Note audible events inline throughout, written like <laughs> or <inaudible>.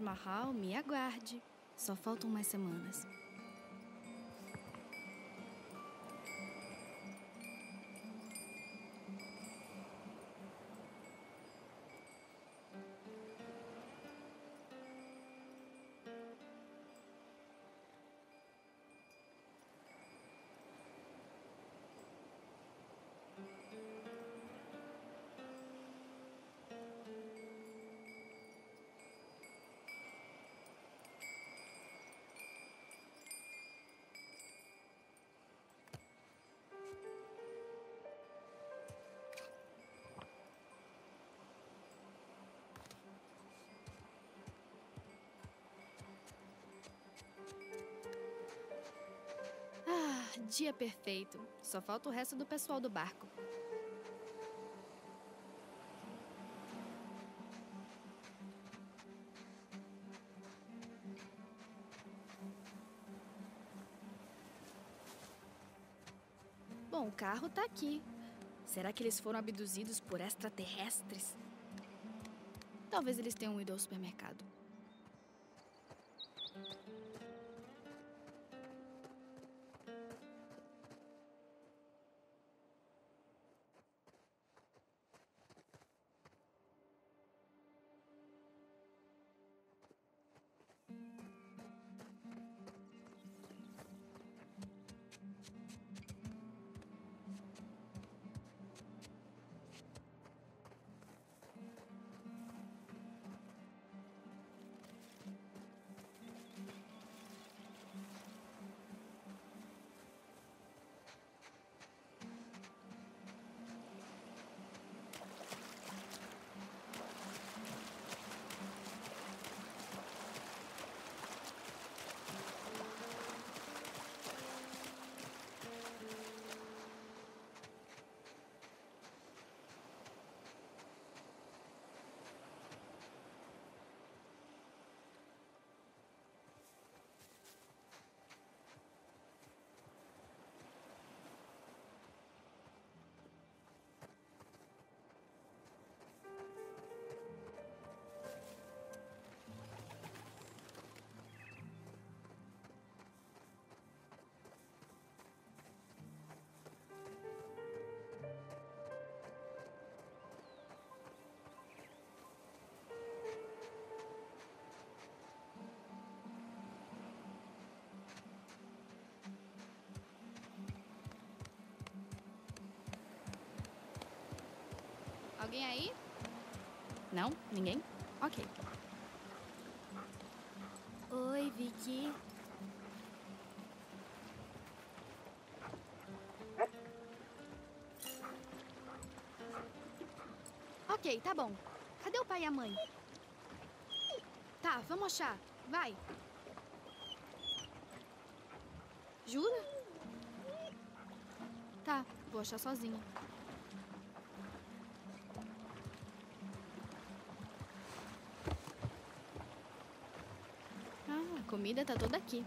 Mahal, me aguarde. Só faltam mais semanas. Dia perfeito. Só falta o resto do pessoal do barco. Bom, o carro tá aqui. Será que eles foram abduzidos por extraterrestres? Talvez eles tenham ido ao supermercado. Alguém aí? Não? Ninguém? Ok. Oi, Vicky. Ok, tá bom. Cadê o pai e a mãe? Tá, vamos achar. Vai. Jura? Tá, vou achar sozinha. Comida tá toda aqui.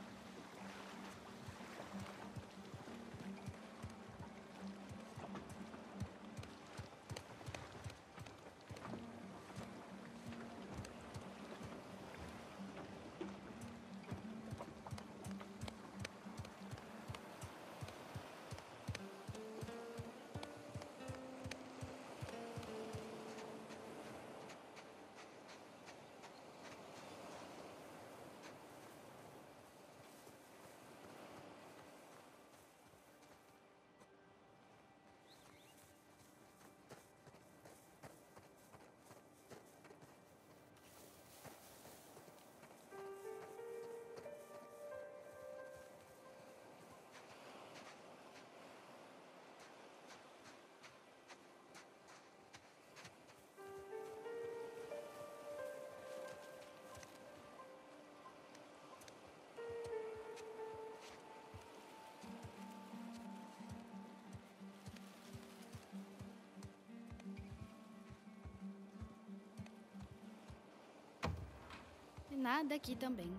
Nada aqui também.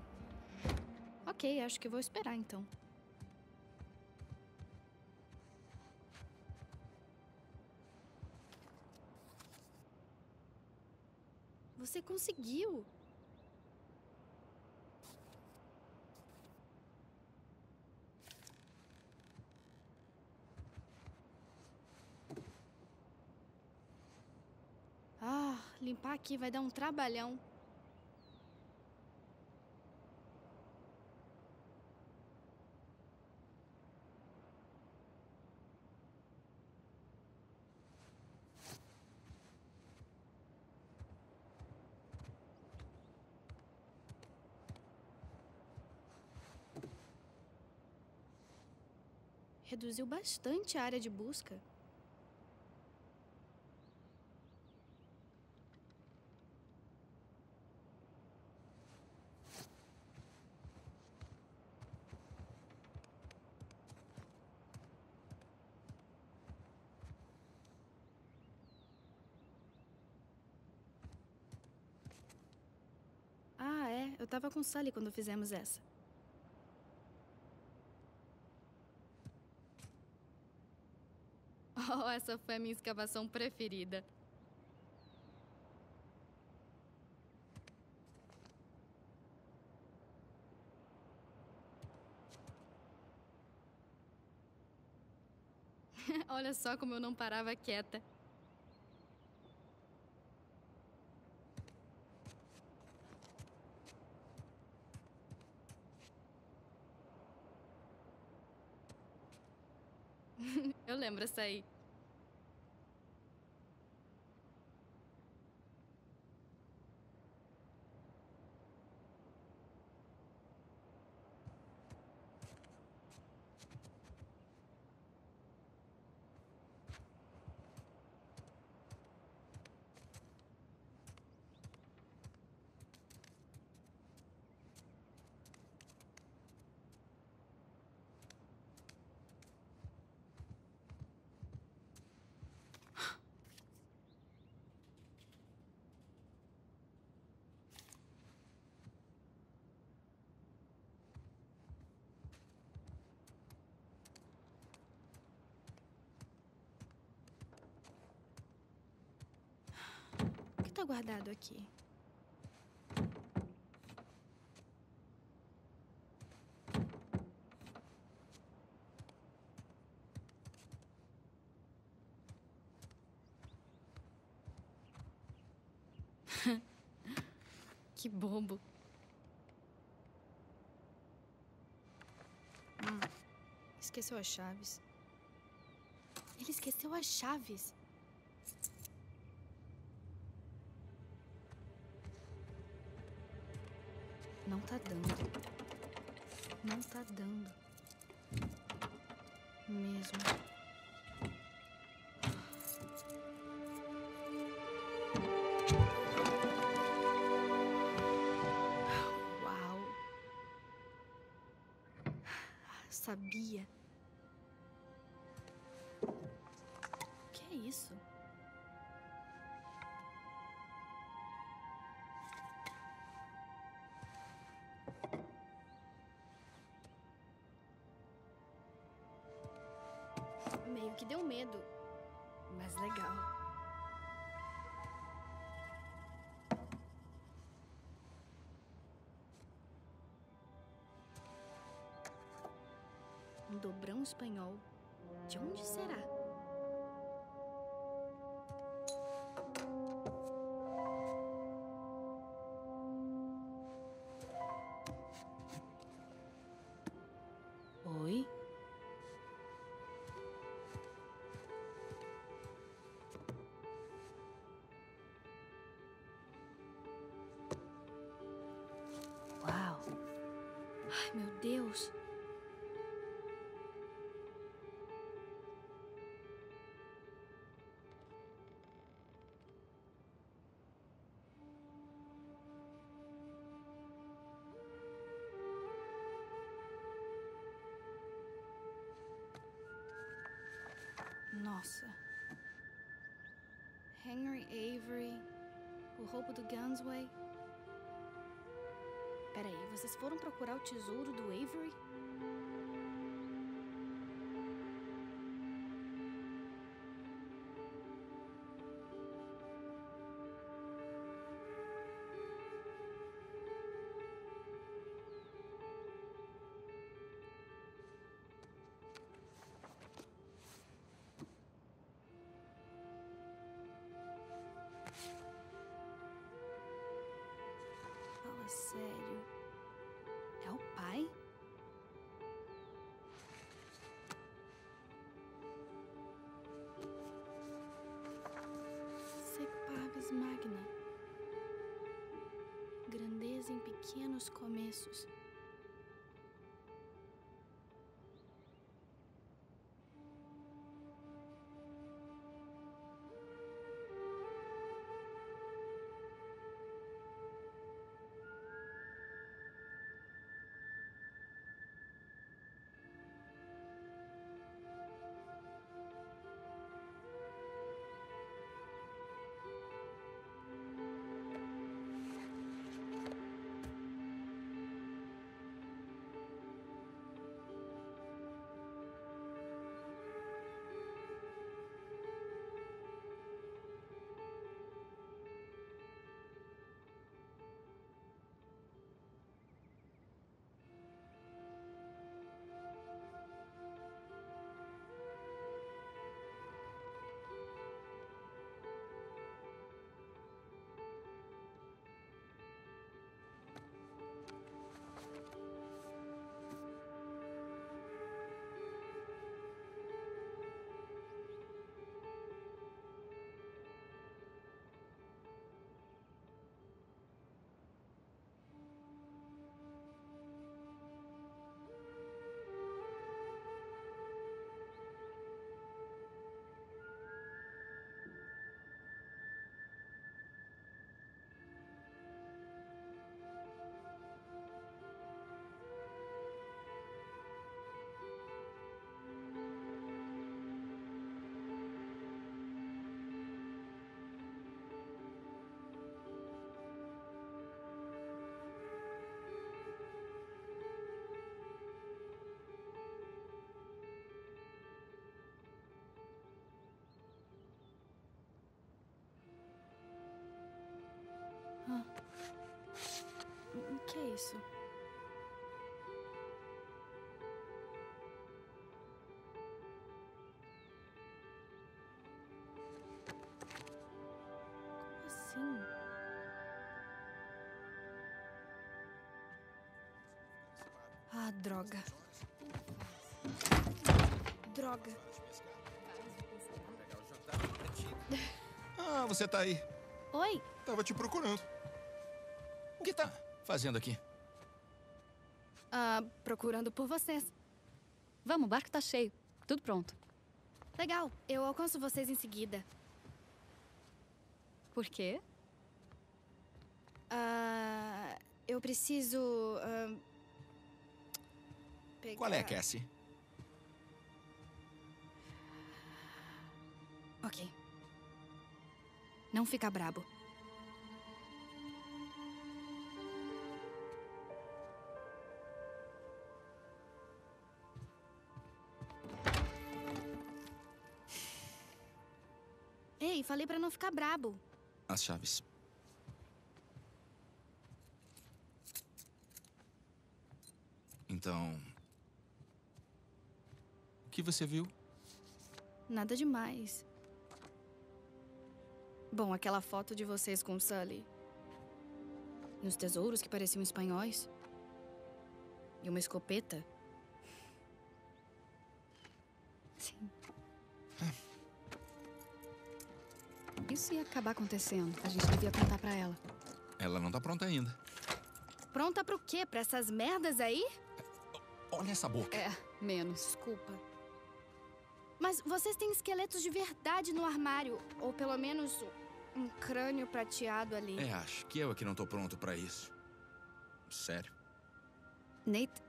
Ok, acho que vou esperar então. Você conseguiu! Ah, limpar aqui vai dar um trabalhão. Reduziu bastante a área de busca. Ah, é. Eu tava com Sally quando fizemos essa. Essa foi a minha escavação preferida. <laughs> Olha só como eu não parava quieta. <laughs> eu lembro essa aí. O que tá guardado aqui? <laughs> que bobo. Hum, esqueceu as chaves. Ele esqueceu as chaves. Não tá dando. Não tá dando. Mesmo. Uau. Sabia. Meio que deu medo, mas legal. Um dobrão espanhol. De onde será? Nossa. Henry Avery, o roubo do Gunsway. Peraí, vocês foram procurar o tesouro do Avery? Em pequenos começos. Ah, droga. Droga. Ah, você tá aí. Oi, Tava te procurando. O que tá fazendo aqui? ah, procurando por vocês. Vamos, o barco tá cheio. Tudo pronto. Legal, eu alcanço vocês em seguida. Por quê? Ah, eu preciso. ah, pegar... Qual é, Cassie? Ok. Não fica brabo. Ei, falei pra não ficar brabo. As chaves. Então. O que você viu? Nada demais. Bom, aquela foto de vocês com o Sully. E uns tesouros que pareciam espanhóis. E uma escopeta. Sim. Isso ia acabar acontecendo. A gente devia contar pra ela. Ela não tá pronta ainda. Pronta pro quê? Pra essas merdas aí? Olha essa boca. É, menos. Desculpa. Mas vocês têm esqueletos de verdade no armário. Ou pelo menos um crânio prateado ali. É, acho que eu é que não tô pronto pra isso. Sério. Nate,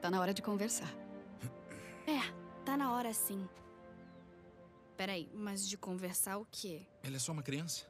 tá na hora de conversar. <clears throat> É, tá na hora sim. Peraí, mas de conversar o quê? Ela é só uma criança.